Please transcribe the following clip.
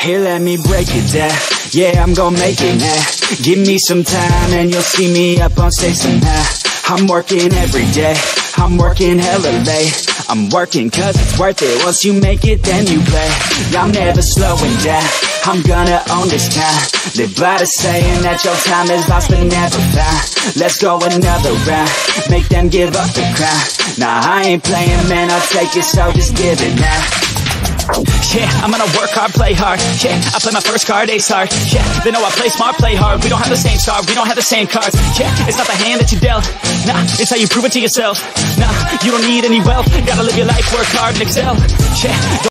Here, let me break it down. Yeah, I'm gonna make it now. Give me some time and you'll see me up on stage somehow. I'm working every day. I'm working hella late. I'm working cause it's worth it. Once you make it, then you play. I'm never slowing down. I'm gonna own this town. Live by the saying that your time is lost but never found. Let's go another round. Make them give up the crown. Nah, I ain't playing, man. I'll take it, so just give it now. Yeah, I'm gonna work hard, play hard. Yeah, I play my first card, ace hard. Yeah, they know I play smart, play hard. We don't have the same start, we don't have the same cards. Yeah, it's not the hand that you dealt. Nah, it's how you prove it to yourself. Nah, you don't need any wealth. Gotta live your life, work hard and excel. Yeah.